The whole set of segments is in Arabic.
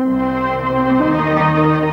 Música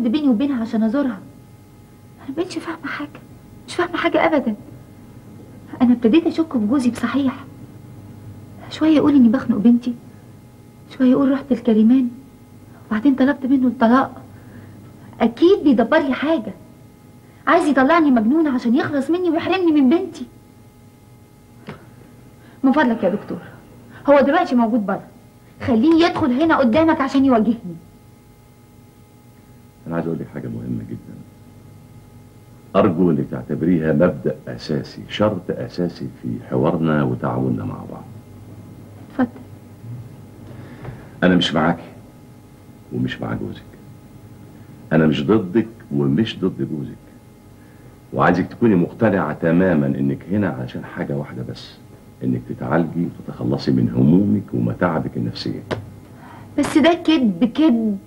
ود بيني وبينها عشان أزورها. أنا بقتش فاهمة حاجة مش فاهمة حاجة ابدا. أنا ابتديت أشك في جوزي بصحيح. شوية يقول إني بخنق بنتي شوية يقول رحت الكريمان وبعدين طلبت منه الطلاق. أكيد بيدبر لي حاجة. عايز يطلعني مجنونة عشان يخلص مني ويحرمني من بنتي. من فضلك يا دكتور هو دلوقتي موجود بره. خليه يدخل هنا قدامك عشان يواجهني عايز أقول لك حاجة مهمة جدا. أرجو إنك تعتبريها مبدأ أساسي شرط أساسي في حوارنا وتعاوننا مع بعض. اتفضل. أنا مش معاكي ومش مع جوزك. أنا مش ضدك ومش ضد جوزك. وعايزك تكوني مقتنعة تماما إنك هنا علشان حاجة واحدة بس إنك تتعالجي وتتخلصي من همومك ومتاعبك النفسية. بس ده كذب كذب.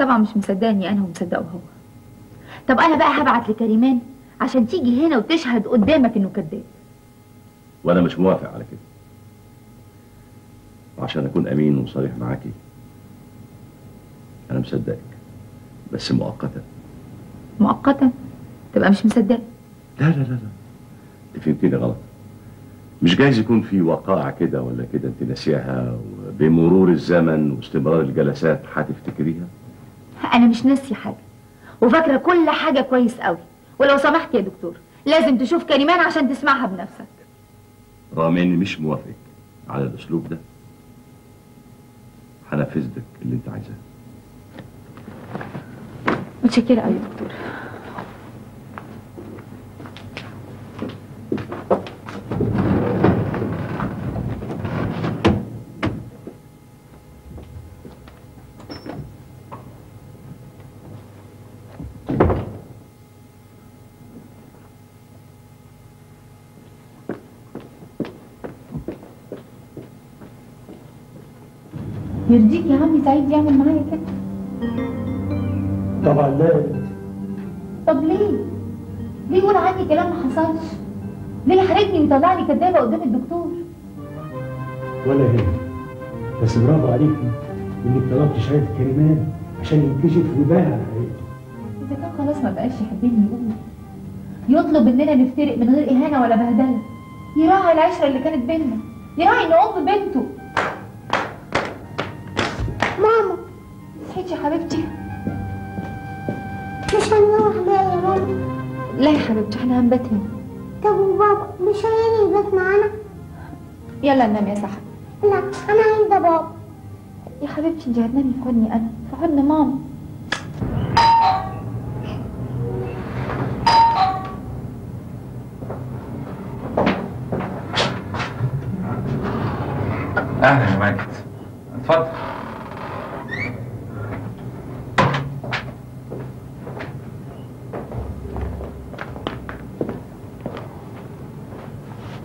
طبعا مش مصدقني أنا ومصدقه هو. طب أنا بقى هبعت لكريمان عشان تيجي هنا وتشهد قدامك إنه كذاب. وأنا مش موافق على كده. وعشان أكون أمين وصريح معاكي أنا مصدقك بس مؤقتا. مؤقتا؟ تبقى مش مصدق لا لا لا لا. أنت غلط. مش جايز يكون في وقائع كده ولا كده أنت ناسياها بمرور الزمن واستمرار الجلسات هتفتكريها؟ أنا مش ناسيه حاجة. وفاكرة كل حاجة كويس قوي. ولو سمحت يا دكتور لازم تشوف كلمات عشان تسمعها بنفسك. رغم اني مش موافق على الأسلوب ده. هنفذ لك اللي أنت عايزاه. متشكرة قوي يا دكتور. يرضيك يا عمي سعيد يعمل معايا كده. طبعا لا طب ليه؟ ليه يقول عني كلام ما حصلش؟ ليه يحرجني ويطلعني كدابة قدام الدكتور؟ ولا يهمك. بس برافو عليكي إنك طلبت شهاده كريمان عشان ينكشف ويبان على حقيقته إذا كان خلاص ما بقاش يحبني يقول يطلب إننا نفترق من غير إهانة ولا بهدلة. يراعي العشرة اللي كانت بينا يراعي إن أم بنته حبيبتي. مش هنروح بقى يا ماما لا يا حبيبتي إحنا هنبات هنا طب وبابا مش هيجي يبات معانا؟ يلا ننام يا سحر لا أنا عايزه بابا. يا حبيبتي انت هتنامي في حضني أنا. في حضن ماما. أهلا يا ماجد. اتفضل.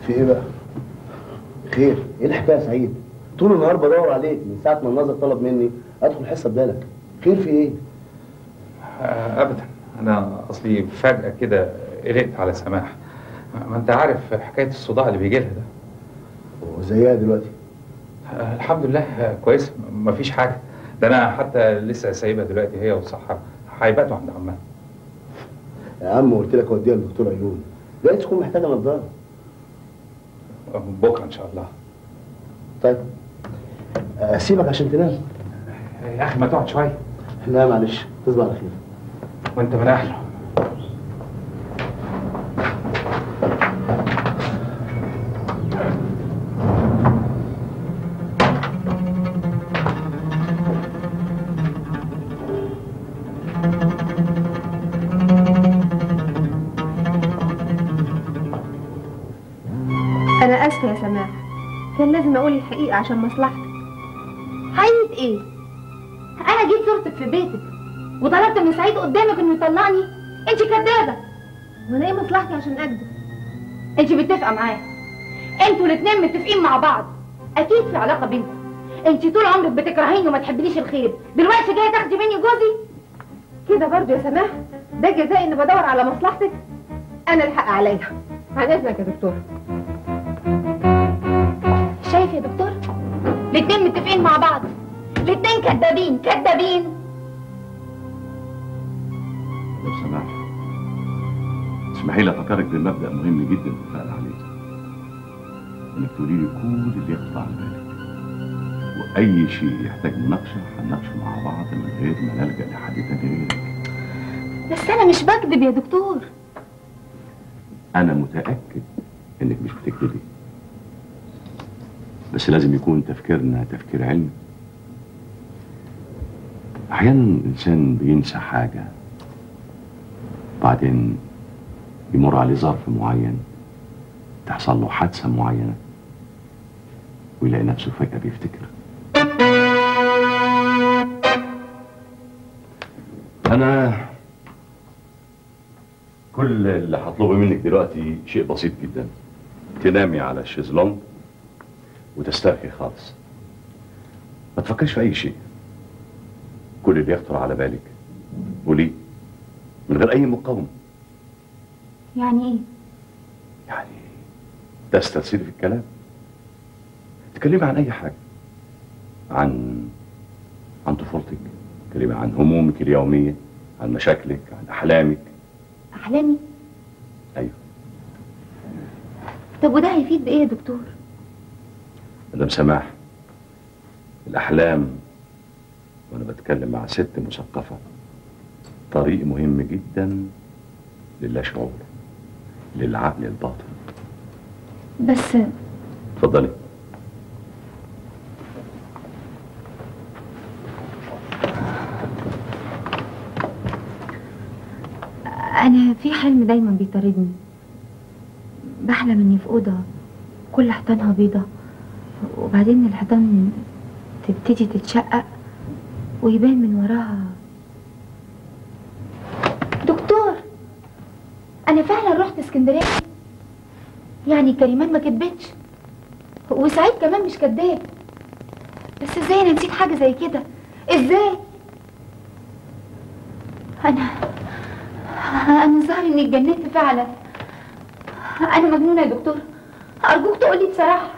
في إيه بقى؟ خير، إيه الحكاية يا سعيد؟ طول النهار بدور عليك من ساعة ما الناظر طلب مني أدخل حصة ببالك. خير في إيه؟ آه، ابدا أنا اصلي فجأة كده قلقت على سماح ما أنت عارف حكاية الصداع اللي بيجي لها ده وزيها دلوقتي. آه، الحمد لله آه، كويس مفيش حاجة ده أنا حتى لسه سايبها دلوقتي هي وصحة هيباتوا عند عمها يا عم قلت لك أوديها لدكتور عيون. جاي تكون محتاجة نظارة. آه، بكرة إن شاء الله طيب. اسيبك عشان تنام. يا أخي ما تقعد شوية لا معلش، تصبح على خير. وأنت من أهله الحقيقة عشان مصلحتك. حقيقة إيه؟ أنا جيت زرتك في بيتك وطلبت من سعيد قدامك إنه يطلعني أنت كدابة وأنا إيه مصلحتي عشان أكذب؟ أنت متفقة معاه أنتوا الاتنين متفقين مع بعض. أكيد في علاقة بينكم. أنت طول عمرك بتكرهيني وما تحبليش الخير. دلوقتي جاية تاخدي مني جوزي؟ كده برضو يا سماح. ده جزاء إني بدور على مصلحتك. أنا ألحق عليا عن إذنك يا دكتور. شايف يا دكتور؟ الاتنين متفقين مع بعض. الاتنين كدابين كدابين. لو سمحت. اسمحي لي أفكرك بمبدأ مهم جدا اتفقنا عليه. إنك تقولي لي كل اللي يخطر على بالك. وأي شيء يحتاج مناقشة هنناقشه مع بعض من غير ما نلجأ لحد تاني غيرك. بس أنا مش بكذب يا دكتور. أنا متأكد إنك مش بتكذبي. بس لازم يكون تفكيرنا تفكير علمي. أحيانا الإنسان بينسى حاجة بعدين يمر عليه ظرف معين تحصل له حادثة معينة ويلاقي نفسه فجأة بيفتكر. أنا كل اللي هطلبه منك دلوقتي شيء بسيط جدا. تنامي على الشيزلونج. وتسترخي خالص. ما تفكرش في أي شيء. كل اللي يخطر على بالك. قوليه من غير أي مقاومة. يعني إيه؟ يعني تسترسلي في الكلام. تكلمي عن أي حاجة. عن عن طفولتك. تكلمي عن همومك اليومية عن مشاكلك عن أحلامك. أحلامي؟ أيوه. طب وده هيفيد بإيه يا دكتور؟ مدام سماح. الأحلام وأنا بتكلم مع ست مثقفة. طريق مهم جدا للاشعور للعقل الباطن. بس اتفضلي أنا في حلم دايما بيطاردني. بحلم إني في أوضة كل حيطانها بيضة. وبعدين الحيطان تبتدي تتشقق ويبان من وراها. دكتور أنا فعلا رحت اسكندرية. يعني كريمان ما كدبتش. وسعيد كمان مش كداب. بس إزاي أنا نسيت حاجة زي كده؟ إزاي؟ أنا أنا الظاهر إني اتجننت فعلا. أنا مجنونة يا دكتور. أرجوك تقولي بصراحة.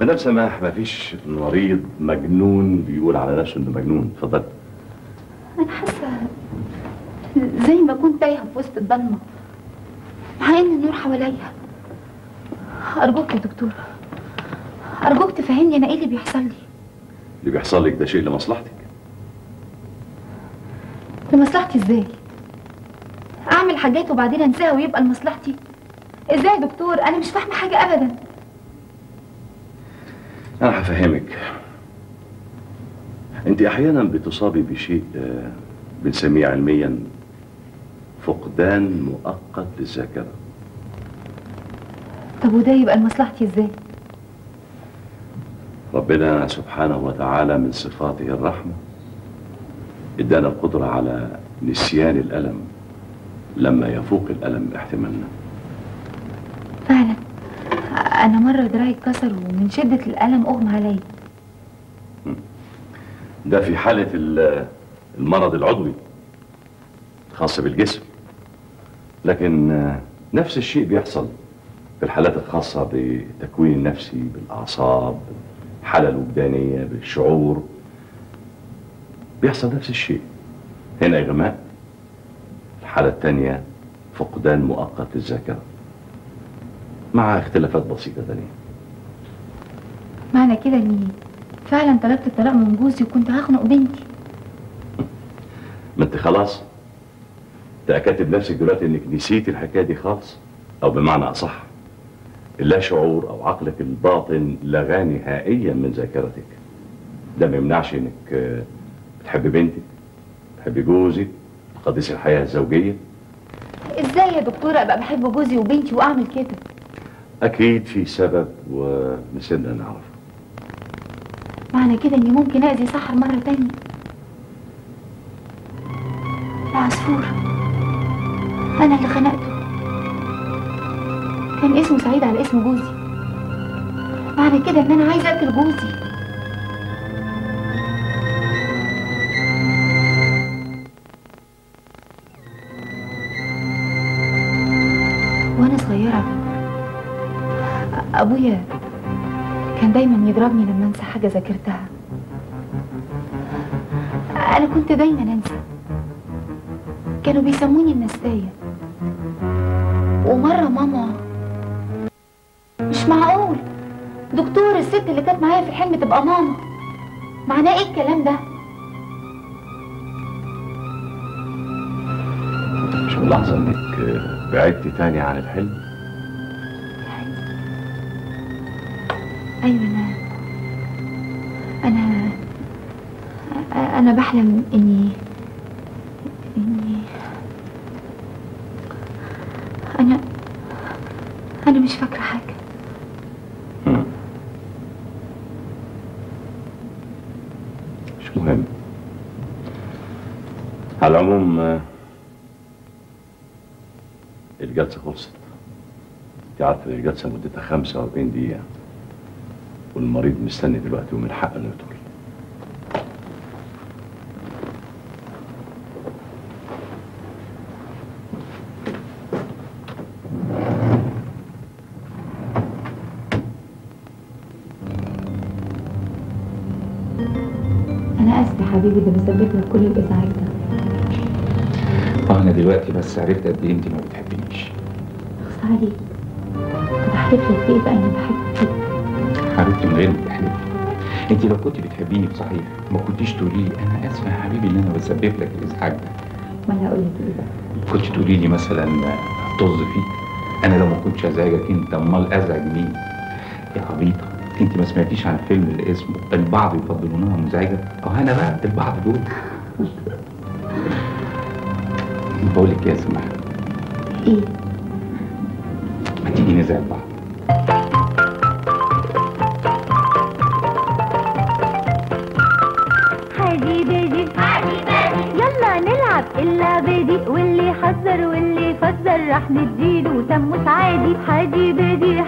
مدام سماح مفيش مريض مجنون بيقول على نفسه إنه مجنون. اتفضلي أنا حاسة زي ما كنت تايهة في وسط الضلمة مع إن النور حواليا. أرجوك يا دكتور أرجوك تفهمني أنا إيه اللي بيحصل لي. اللي بيحصل لك ده شيء لمصلحتك. لمصلحتي إزاي؟ أعمل حاجات وبعدين أنساها ويبقى لمصلحتي؟ إزاي يا دكتور؟ أنا مش فاهمة حاجة ابدا. أنا هفهمك أنت أحيانا بتصابي بشيء آه، بنسميه علميا فقدان مؤقت للذاكرة. طب وده يبقى لمصلحتي إزاي؟ ربنا سبحانه وتعالى من صفاته الرحمة إدانا القدرة على نسيان الألم لما يفوق الألم احتمالنا فعلا أنا مرة دراعي اتكسر ومن شدة الألم أغمى عليا. ده في حالة ال- المرض العضوي خاص بالجسم. لكن نفس الشيء بيحصل في الحالات الخاصة بالتكوين النفسي بالأعصاب الحالة الوجدانية بالشعور. بيحصل نفس الشيء. هنا إغماء الحالة الثانية فقدان مؤقت للذاكرة مع اختلافات بسيطة تانية. معنى كده إني فعلا طلبت الطلاق من جوزي وكنت هخنق بنتي. ما انت خلاص تأكدت بنفسك دلوقتي إنك نسيتي الحكاية دي خالص؟ أو بمعنى أصح اللا شعور أو عقلك الباطن لغى نهائيا من ذاكرتك. ده ما يمنعش إنك آه، بتحبي بنتك بتحبي جوزك تقدسي الحياة الزوجية. إزاي يا دكتور أبقى بحب جوزي وبنتي وأعمل كده؟ أكيد في سبب ومثلنا نعرفه. معنى كده إني ممكن أذي سحر مرة تانية. العصفور أنا اللي خنقته. كان اسمه سعيد على اسم جوزي. معنى كده إن أنا عايزة أقتل جوزي. وأنا صغيرة أبويا كان دايما يضربني لما أنسى حاجة ذاكرتها. أنا كنت دايما أنسى. كانوا بيسموني النساية. ومرة ماما مش معقول. دكتور الست اللي كانت معايا في الحلم تبقى ماما. معناه إيه الكلام ده؟ مش ملاحظة إنك بعدتي تاني عن الحلم؟ أنا بحلم اني اني أنا أنا مش فاكرة حاجة. مش مهم. على العموم آه، الجلسة خلصت. انت عارفة الجلسة مدتها 45 دقيقة والمريض مستني دلوقتي ومن حقه إنه أنا اسفه يا حبيبي ده بسبب لك كل الازعاج ده أنا دلوقتي بس عرفت قد إيه انت ما بتحبنيش. أخص عليك. طب احلف لك إيه بقى إني بحبك حبيبتي من غير ما تحلفي انت لو كنت بتحبيني بصحيح ما كنتيش تقولي لي أنا آسفة يا حبيبي إن أنا بسبب لك الإزعاج ده. ما أنا أقول لك إيه بقى؟ كنت تقولي لي مثلا طز فيك؟ أنا لو ما كنتش أزعجك أنت أمال أزعج مين؟ يا عبيطة. انت ما سمعتيش عن فيلم اللي اسمه البعض يفضلونها مزعجة؟ أو أنا بقى البعض دول؟ بقول لك إيه يا سماح إيه؟ ما تيجي نزعل بعض. حاجي باجي يلا نلعب. واللي حذر واللي فزر راح نديله تموت عادي. حاجي باجي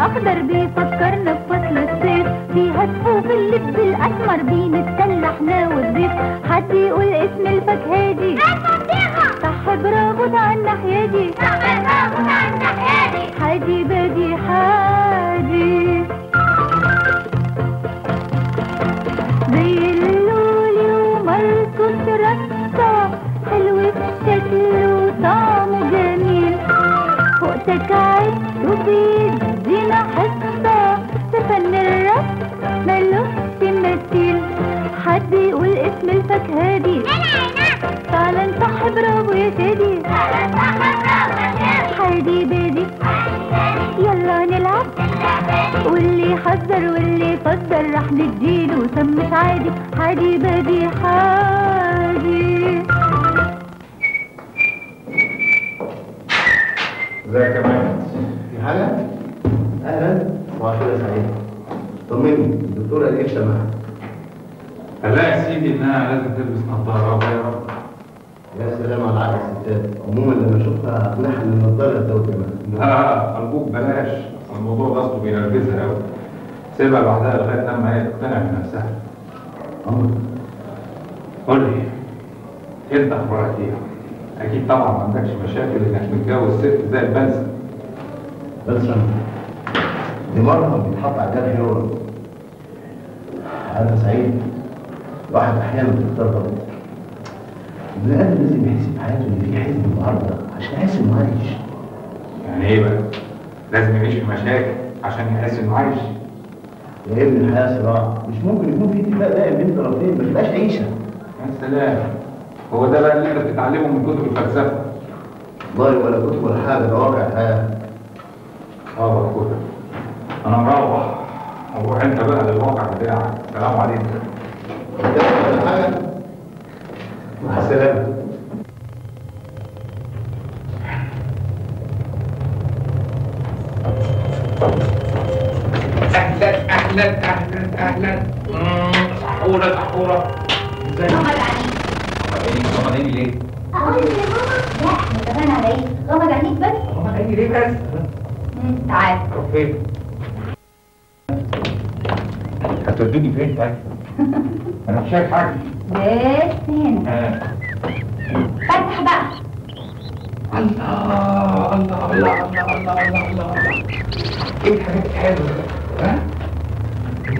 الأخضر بيفكرنا بفصل الصيف بيهتفوا في اللب الأسمر بنتسلى إحنا والضيف حد يقول اسم الفاكهة دي صح برافو تعال يا دي. صح برافو تعال يا دي. حادي بادي حذر واللي فزر راح نديله سم مش عادي حادي بادي حادي. ازيك يا مهند في حاجة؟ أهلا. وعشرة سعيد طمني الدكتورة قال إيه سماح؟ قال لا يا سيدي إنها لازم تلبس نظارة وغيره يا سلام على عقل الستات عموما لما اشوفها اقنعها ان النضاره تزود كمان لا ارجوك بلاش. الموضوع ده اصله بينرفزها قوي سيبها لوحدها لغاية لما هي تقتنع بنفسها. قول لي انت أخبارك إيه؟ أكيد طبعا ما عندكش مشاكل إنك متجوز ست زي البلسم بلسم دي مرهم بيتحط على الجرح عارف يا سعيد. الواحد أحيانا بيختار غلط. البني آدم لازم يحس بحياته إن في حزن النهارده عشان يحس إنه عايش. يعني إيه بقى؟ لازم يعيش في مشاكل عشان يحس إنه عايش. يا ابني الحياة صراع مش ممكن يكون في اتفاق دائم بين الطرفين ما تبقاش عيشه يا سلام هو ده بقى اللي انت بتتعلمه من كتب الفلسفه والله ولا كتب ولا حاجة ده واقع الحياة آه كتب أنا مروح روح انت بقى للواقع بتاعك سلام عليكم مع السلامه أهلا أهلا أهلا. سحوره سحوره ازيك غمض عليك غمض عيني غمض عيني ليه؟ أقول لك يا ماما. لا غمض إيه؟ عليك غمض عينيك بس. غمض عيني ليه بس؟ تعال. روح فين؟ هتودوني فين؟ طيب؟ أنا مش شايف حاجة. بس فين؟ آه. فتح بقى. الله الله الله الله الله الله الله. إيه الحاجات الحلوة ها؟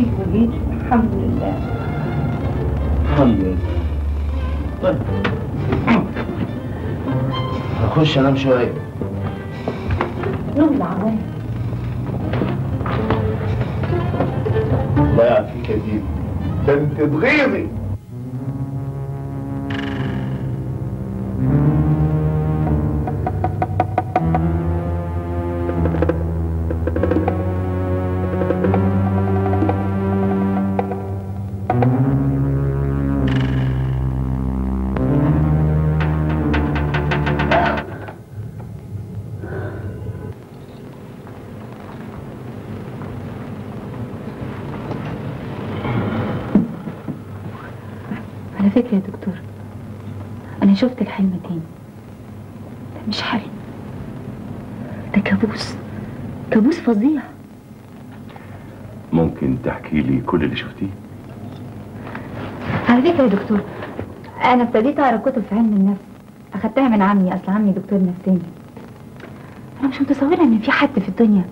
حلوة جدا الحمد لله. الحمد لله. طيب. هخش أنام شوية. فكرة يا دكتور؟ أنا شفت الحلم تاني. ده مش حلم. ده كابوس. كابوس فظيع. ممكن تحكي لي كل اللي شفتيه؟ على فكرة يا دكتور أنا ابتديت أقرأ كتب في علم النفس. أخدتها من عمي أصل عمي دكتور نفساني. أنا مش متصورة إن في حد في الدنيا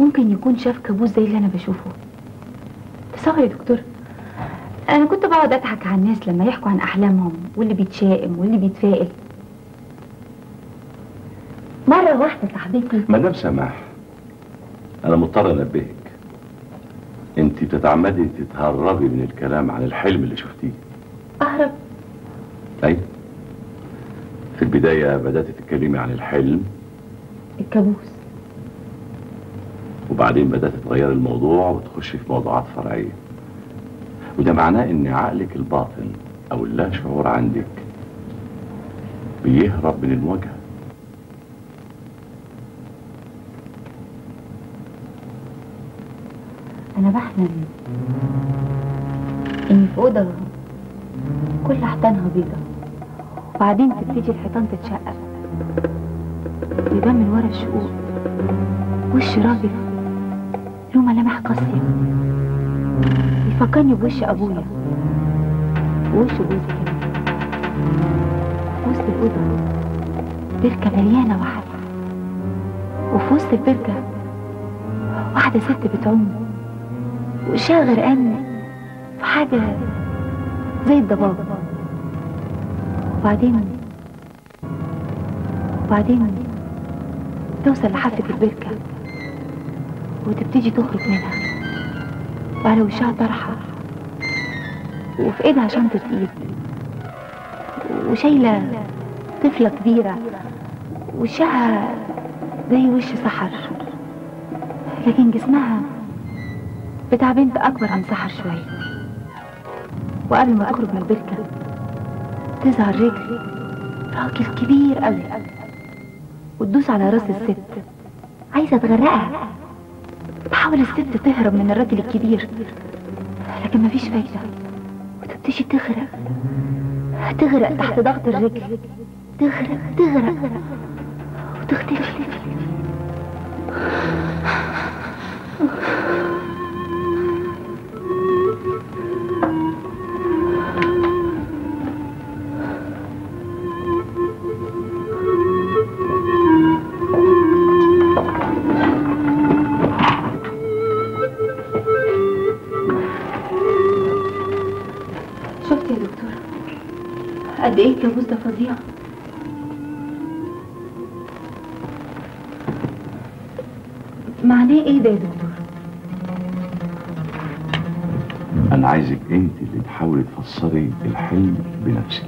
ممكن يكون شاف كابوس زي اللي أنا بشوفه. تصور يا دكتور. أنا كنت بقعد أضحك على الناس لما يحكوا عن أحلامهم واللي بيتشائم واللي بيتفائل. مرة واحدة صاحبتي مدام سماح أنا مضطر أنبهك. أنت بتتعمدي تتهربي من الكلام عن الحلم اللي شفتيه. أهرب. أيوه في البداية بدأت تتكلمي عن الحلم. الكابوس. وبعدين بدأت تغيري الموضوع وتخشي في موضوعات فرعية. وده معناه إن عقلك الباطن أو اللا شعور عندك بيهرب من المواجهه أنا بحلم إني في أوضة كل حيطانها بيضة وبعدين تبتدي الحيطان تتشقق ويبان من ورا الشقوق وش راجل له ملامح قاسية. يفكرني بوش أبويا. ووش جوزي في وسط الأوضة بركة مليانة وحد وفي وسط البركة واحدة ست بتعوم. وشها غرقان في حاجة زي الضباب. وبعدين وبعدين توصل لحافة البركة وتبتدي تخرج منها. وعلى وشها طرحة وفي إيدها شنطة إيد. وشايلة طفلة كبيرة. وشها زي وش سحر. لكن جسمها بتاع بنت أكبر عن سحر شوية وقبل ما تخرج من البركة تظهر رجل راجل كبير قوي. وتدوس على راس الست. عايزة تغرقها. تحاول الست تهرب من الراجل الكبير. لكن مفيش فايدة. وتبتدي تغرق. تغرق تحت ضغط الرجل. تغرق تغرق. وتختفي. إيه الكابوس ده فظيع معناه إيه ده يا دكتور؟ أنا عايزك أنت اللي تحاولي تفسري الحلم بنفسك.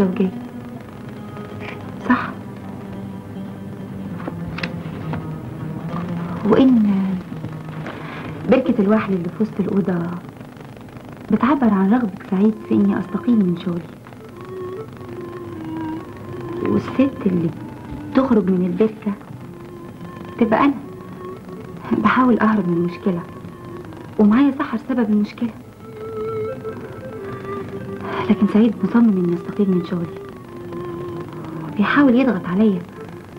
الزوجيه صح؟ وإن بركة الوحل اللي في وسط الأوضة بتعبر عن رغبة سعيد في إني أستقيل من شغلي. والست اللي تخرج من البركة تبقى أنا. بحاول أهرب من المشكلة. ومعايا سحر سبب المشكلة. لكن سعيد مصمم اني استقيل من شغلي بيحاول يضغط عليا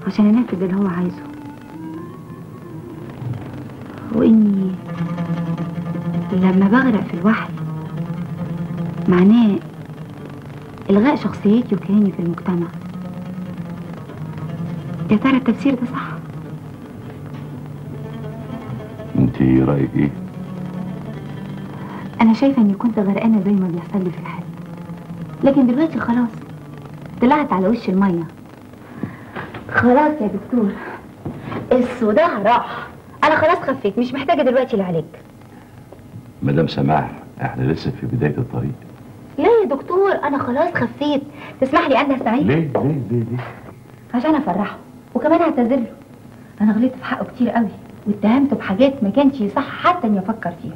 عشان انفذ اللي هو عايزه. وإني لما بغرق في الوحل معناه إلغاء شخصيتي وكياني في المجتمع. يا ترى التفسير ده صح؟ انت رأيك إيه؟ أنا شايفة إني كنت غرقانة زي ما بيحصل لي في الحلم لكن دلوقتي خلاص طلعت على وش المية. خلاص يا دكتور الصداع راح. أنا خلاص خفيت مش محتاجة دلوقتي العلاج مدام سماح إحنا لسه في بداية الطريق. لا يا دكتور أنا خلاص خفيت. تسمح لي انده سعيد ليه؟ ليه؟ ليه؟ ليه؟ عشان أفرحه وكمان أعتذر له. أنا غلطت في حقه كتير قوي واتهمته بحاجات ما كانش يصح حتى إني أفكر فيها.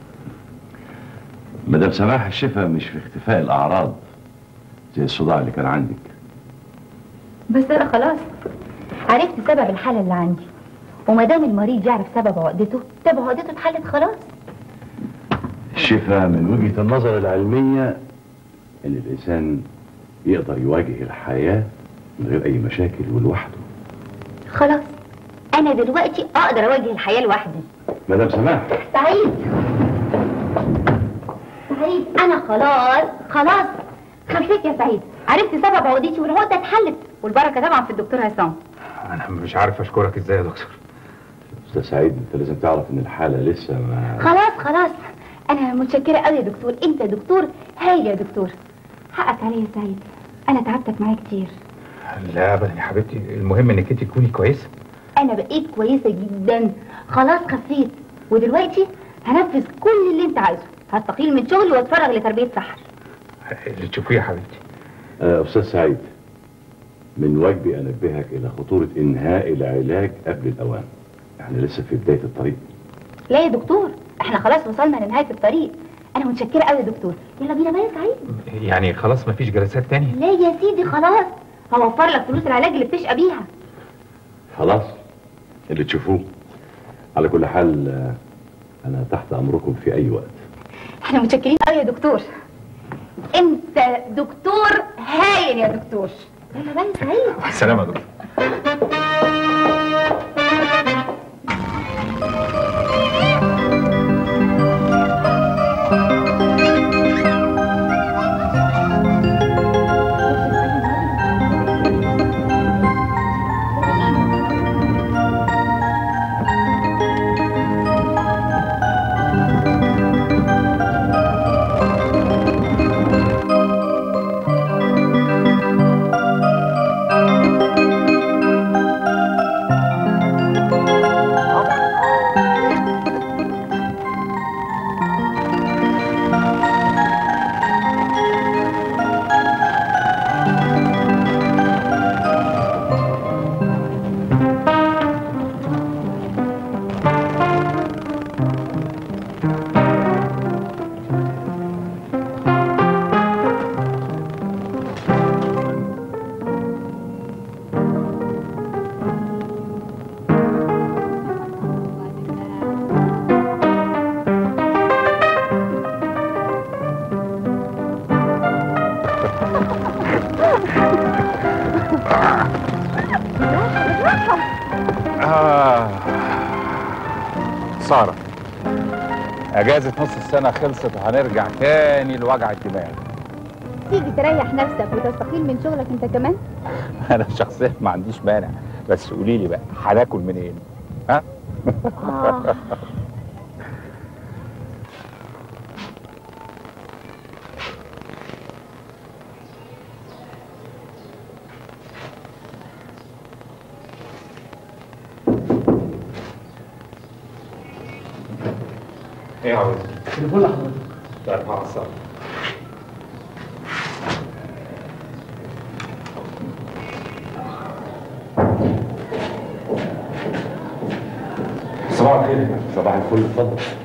مدام سماح الشفاء مش في اختفاء الأعراض. الصداع اللي كان عندك. بس أنا خلاص. عرفت سبب الحالة اللي عندي. وما دام المريض يعرف سبب عقدته تبقى عقدته اتحلت خلاص. الشفاء من وجهة النظر العلمية إن الإنسان يقدر يواجه الحياة من غير أي مشاكل ولوحده. خلاص. أنا دلوقتي أقدر أواجه الحياة لوحدي. مدام سماح. سعيد. سعيد. أنا خلاص. خلاص. خفيت يا سعيد. عرفت سبب عقدتي والعقده اتحلت. والبركة طبعا في الدكتور عصام. أنا مش عارف أشكرك إزاي يا دكتور. أستاذ سعيد أنت لازم تعرف إن الحالة لسه ما خلاص خلاص. أنا متشكرة قوي يا دكتور. أنت دكتور هايل يا دكتور. حقك عليا يا سعيد. أنا تعبتك معايا كتير. لا ابدا يا حبيبتي. المهم إنك أنت تكوني كويسة. أنا بقيت كويسة جدا. خلاص خفيت. ودلوقتي هنفذ كل اللي أنت عايزه. هستقيل من شغلي وأتفرغ لتربية سحر اللي تشوفيه يا حبيبتي. آه، أستاذ سعيد من واجبي أنبهك إلى خطورة إنهاء العلاج قبل الأوان. إحنا لسه في بداية الطريق. لا يا دكتور إحنا خلاص وصلنا لنهاية الطريق. أنا متشكرة قوي يا دكتور. يلا بينا بقى يا سعيد. يعني خلاص مفيش جلسات تاني لا يا سيدي خلاص. هوفر لك فلوس العلاج اللي بتشقى بيها. خلاص اللي تشوفوه. على كل حال آه، أنا تحت أمركم في أي وقت. إحنا متشكرين قوي يا دكتور. انت دكتور هايل يا دكتور. يلا بقى سعيد السلامه يا دكتور. آه. سارة أجازة نص السنة خلصت وهنرجع تاني لوجع الدماغ تيجي تريح نفسك وتستقيل من شغلك أنت كمان أنا شخصيا ما عنديش مانع بس قولي لي بقى هناكل منين؟ ها؟ آه. إيه عاوز؟ تليفون لحضرتك. طيب هعصب صباح الخير. صباح الفل اتفضل.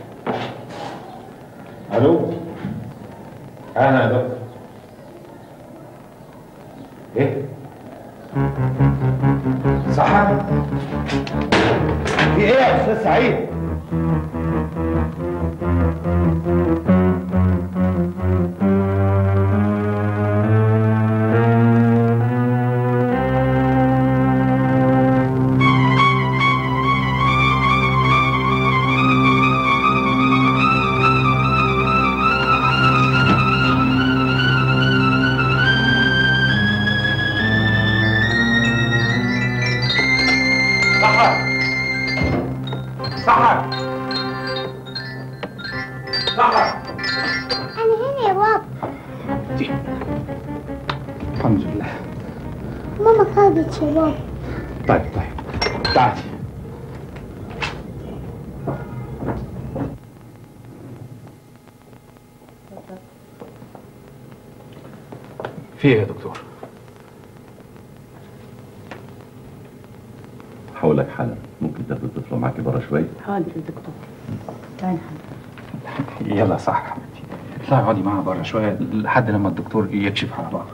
بره شوية لحد لما الدكتور يكشف على بعض.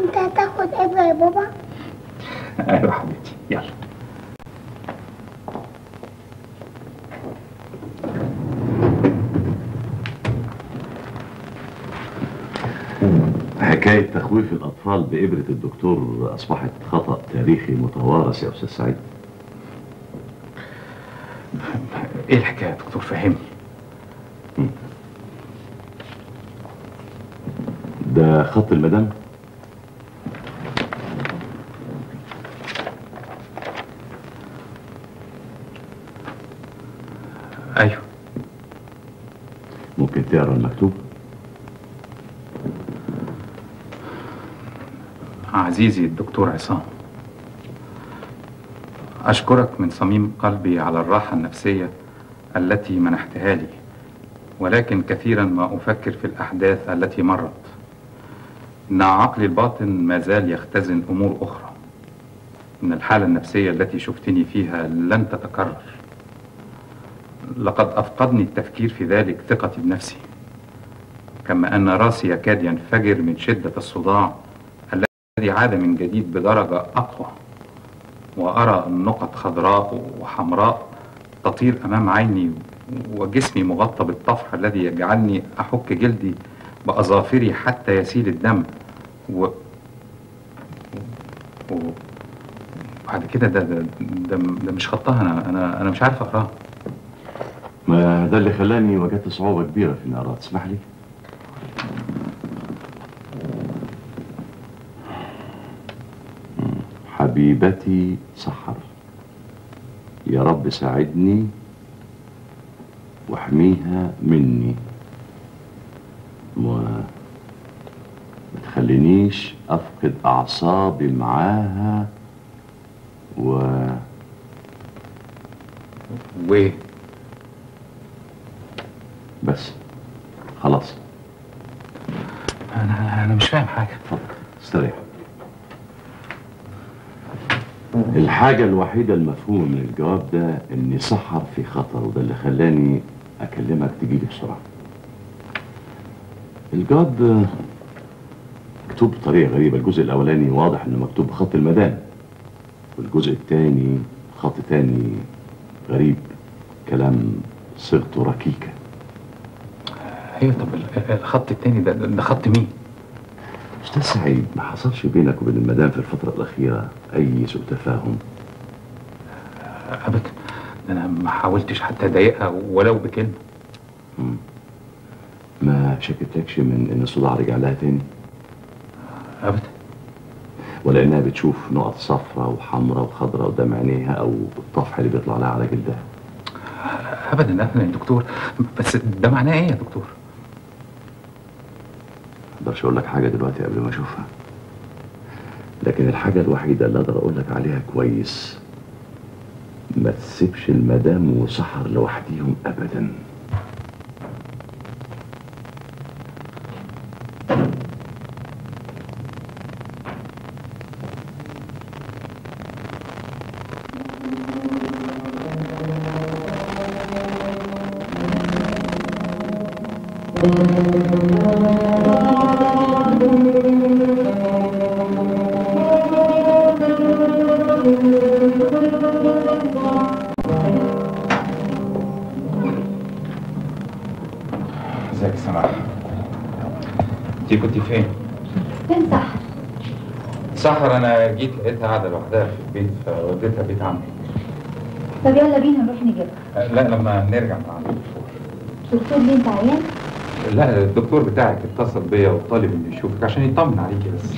انت هتاخد ابره يا بابا؟ أيوه يا حبيبتي. يلا. حكاية تخويف الأطفال بإبرة الدكتور أصبحت خطأ تاريخي متوارث يا أستاذ سعيد. إيه الحكاية يا دكتور؟ فهمني. ده خط المدام أيوه. ممكن تقرا المكتوب؟ عزيزي الدكتور عصام أشكرك من صميم قلبي على الراحة النفسية التي منحتها لي ولكن كثيرا ما أفكر في الأحداث التي مرت. إن عقلي الباطن ما زال يختزن أمور أخرى. إن الحالة النفسية التي شفتني فيها لن تتكرر. لقد أفقدني التفكير في ذلك ثقتي بنفسي. كما أن رأسي يكاد ينفجر من شدة الصداع الذي عاد من جديد بدرجة أقوى. وأرى نقط خضراء وحمراء تطير أمام عيني وجسمي مغطى بالطفح الذي يجعلني أحك جلدي بأظافري حتى يسيل الدم. و... و... بعد كده ده ده, ده مش خطها. أنا أنا أنا مش عارف أقراها. ما ده اللي خلاني وجدت صعوبة كبيرة في القراءه تسمح لي. حبيبتي سحر. يا رب ساعدني واحميها مني. وما تخلينيش أفقد أعصابي معاها و و. بس. خلاص. أنا أنا مش فاهم حاجة. اتفضل. استريح. الحاجة الوحيدة المفهومة من الجواب ده إني سحر في خطر وده اللي خلاني أكلمك تجيلي بسرعة. الجواب مكتوب بطريقة غريبة، الجزء الأولاني واضح إنه مكتوب بخط المدام. والجزء الثاني خط تاني غريب كلام صيغته ركيكة. أيوة طب ال- الخط التاني ده ده خط مين؟ أستاذ سعيد ما حصلش بينك وبين المدام في الفترة الأخيرة أي سوء تفاهم؟ أبدا ده أنا ما حاولتش حتى أضايقها ولو بكلمة مم. ما شكتكش من إن الصداع رجع لها تاني؟ أبدا. ولا انها بتشوف نقط صفراء وحمراء وخضراء قدام عينيها أو الطفح اللي بيطلع لها على جلدها. أبدا أبدا يا دكتور. بس ده معناه إيه يا دكتور؟ ما أقدرش أقول لك حاجة دلوقتي قبل ما أشوفها. لكن الحاجة الوحيدة اللي أقدر أقول لك عليها كويس ما تسيبش المدام وسحر لوحديهم ابدا. قاعدة لوحدها في البيت فوديتها بيت عمي. طب يلا بينا نروح نجيبها. لا لما نرجع مع الدكتور دكتور ليه انت عيان؟ لا الدكتور بتاعك اتصل بيا وطالب اني اشوفك عشان يطمن عليكي بس.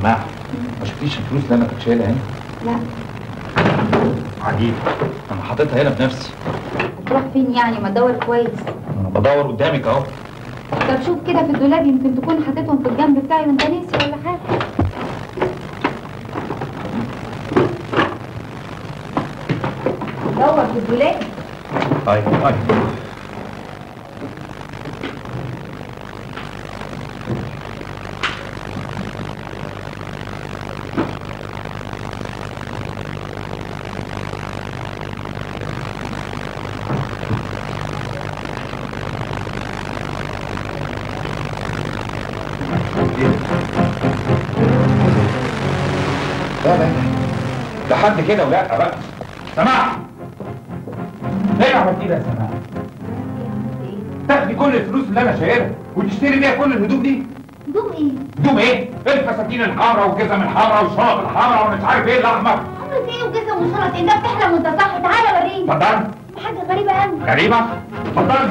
سماح ما شفتيش الفلوس اللي أنا كنت شايلها هنا؟ لا. عجيب. أنا حاططها هنا بنفسي. هتروح فين يعني؟ ما تدور كويس. أنا بدور قدامك أهو. طب شوف كده في الدولاب يمكن تكون حاططهم في الجنب بتاعي وانت ناسي ولا حاجة. دور في الدولاب. طيب طيب. لحد كده ولا بقى سماح ليه عملتي ده يا سماح؟ تاخدي كل الفلوس اللي أنا شايلها وتشتري بيها كل الهدوم دي. هدوم إيه؟ هدوم إيه؟ الفساتين الحمراء والجزم الحمراء والشنط الحمراء ومش عارف إيه الأحمر. عمرك إيه وجزم وشنط انت بتحلم وأنت صاحي؟ تعالى وريني. اتفضل. حاجة غريبة قوي غريبة؟ اتفضل.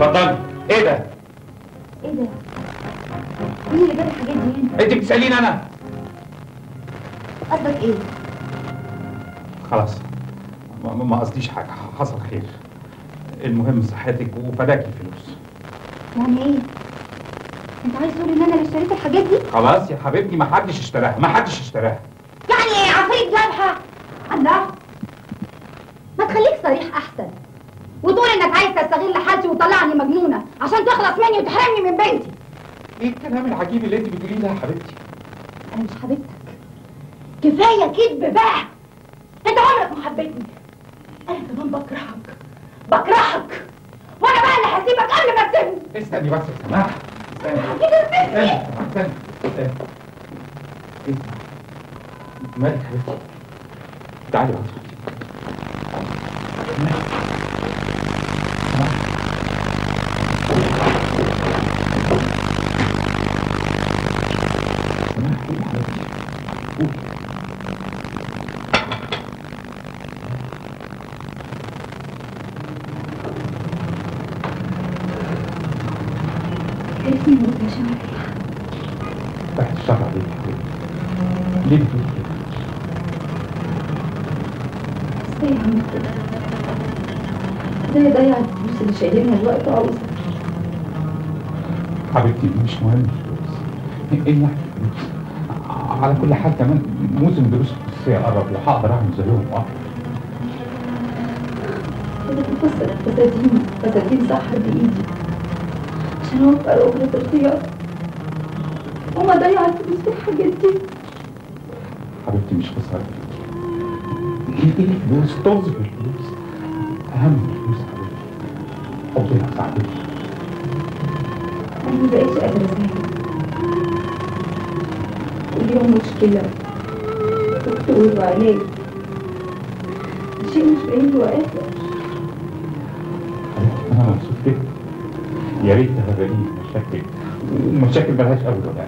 اتفضل. إيه ده؟ بتسأليني أنا؟ قصدك إيه؟ خلاص ما- قصديش حاجة حصل خير المهم صحتك وفداك الفلوس يعني إيه؟ أنت عايز تقول إن أنا اللي اشتريت الحاجات دي؟ خلاص يا حبيبتي ما حدش اشتراها ما حدش اشتراها يعني إيه عفريت جابها؟ الله ما تخليك صريح أحسن وتقول إنك عايز تستغل حالتي وتطلعني مجنونة عشان تخلص مني وتحرمني من بنتي إيه الكلام العجيب اللي أنت بتقوليه ده يا حبيبتي أنا مش حبيبتك. كفاية كذب بقى. انت عمرك ما حبيتني. أنا كمان بكرهك. بكرهك. وأنا بقى اللي هسيبك قبل ما تسيبني استني بس يا سماح استني. استني. استني. استني. مالك يا حبيبتي؟ تعالي بقى عرفني متشابه تحت الشر عليك يا حبيبتي ليه بتقولي كده؟ إزاي عملت كده إزاي ضيع الفلوس اللي شايلينها الوقت عاوزها حبيبتي مش مهم. الفلوس إيه يعني الفلوس على كل حال كمان موسم دروس الخصوصية قرب وهقدر أعمل زيهم آه. كده بفسر الفساتين فساتين. صح بإيدي. عشان اوفر اجرة ارتياح وما ضيع الفلوس في الحاجات دي. حبيبتي مش خسارة إيه الفلوس في الفلوس. أهم. حبنا ساعدتك أنا ما بقتش قادرة اساعد كل يوم مشكلة دكتور وعلاج شيء مش باين له أنا مبسوط بيك يا ريت تهربني مشاكل. ومشاكل ملهاش اول ولا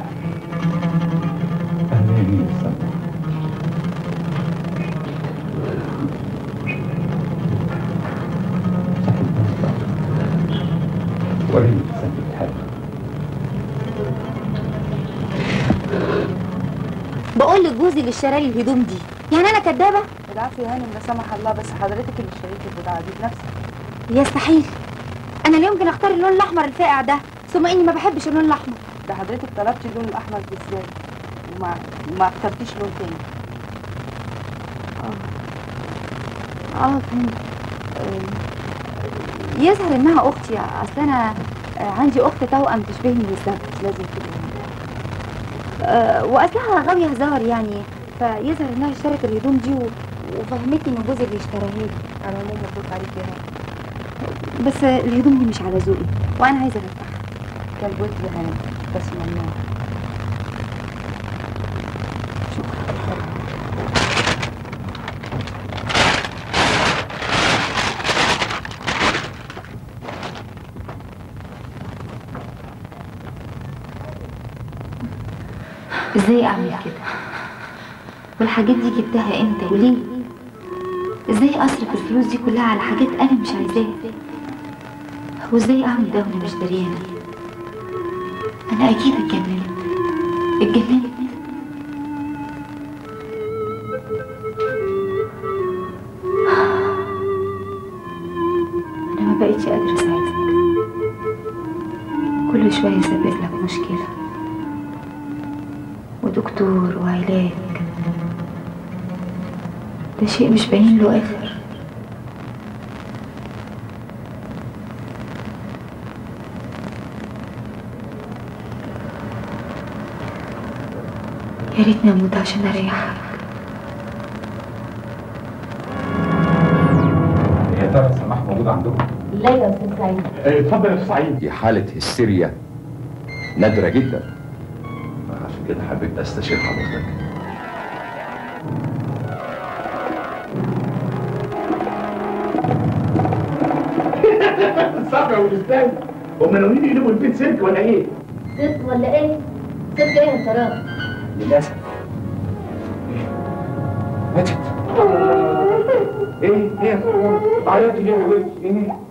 اللي اشترى لي الهدوم دي. يعني أنا كدابة؟ العفو يا هانم لا سمح الله بس حضرتك اللي اشتريتي البضاعة دي بنفسك. يستحيل. أنا لا يمكن أختار اللون الأحمر الفاقع ده ثم إني ما بحبش اللون الأحمر. ده حضرتك طلبتي اللون الأحمر بالذات وما ما اخترتيش لون تاني. آه. فهمت. آه، يظهر إنها أختي. أصل أنا آه، عندي أخت توأم تشبهني بالظبط لازم كده آه، وأصلها غاوية هزار يعني. فيظهر إنها اشترت الهدوم دي. وفهمتني ان جوزي اللي اشتراها لي. على العموم مبروك عليك يا هانم بس الهدوم دي مش على ذوقي وأنا عايزة ارتاح كان جوز يا هانم بس ممنوع إزاي اعمل كده؟ والحاجات دي جبتها إمتى وليه؟ إزاي اصرف الفلوس دي كلها على حاجات أنا مش عايزاها؟ وازاي اعمل ده وأنا مش دريانه أنا أكيد اتجننت. اتجننت. شيء مش باين له آخر. يا ريتني أموت عشان أريحك. يا ترى سماح موجود عندكم؟ لا يا أستاذ سعيد. اتفضل يا أستاذ سعيد. دي حالة هستيريا نادرة جدا. كده حبيت استشير حضرتك يا ولدان هم ناويين يجيبوا البيت سلك ولا إيه؟ ست ولا إيه؟ ست إيه يا ترى؟ للاسف ماتت. إيه؟ إيه؟ عيطتي ليه؟ يا حبيبتي إيه؟